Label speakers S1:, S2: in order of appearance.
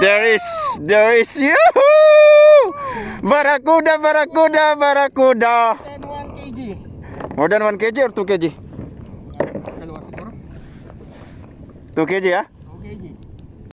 S1: There is, there is, you, Barakuda, barakuda, barakuda.
S2: 10 kg.
S1: More than 1 kg or 2 kg? 2 kg ya?